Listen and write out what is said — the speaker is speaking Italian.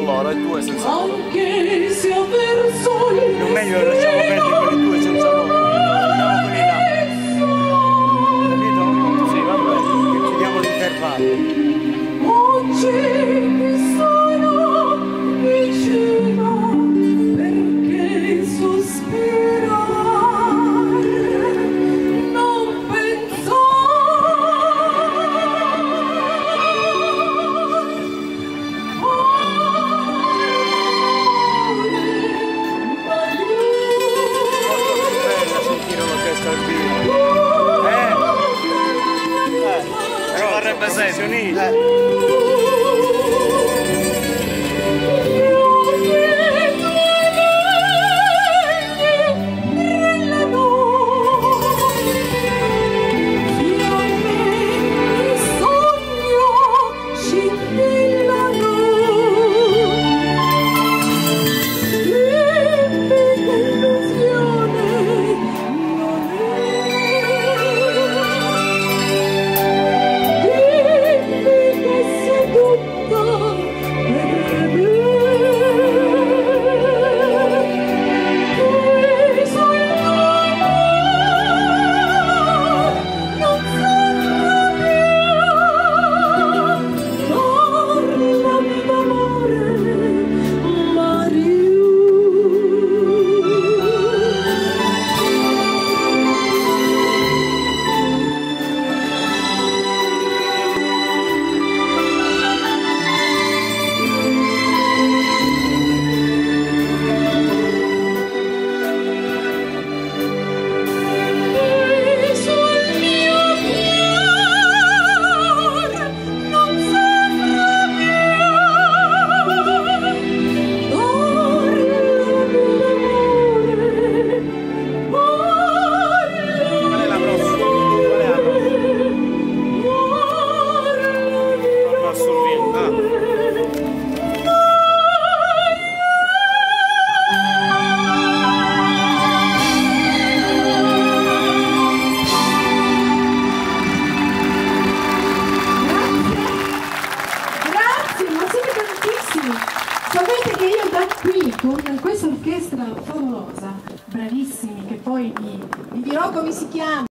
Inshallah, rajtuesin sa. Anche se aver sognato. Non meglio ragione. バサイ。Ecco, con questa orchestra favolosa, bravissimi, che poi vi, vi dirò come si chiama.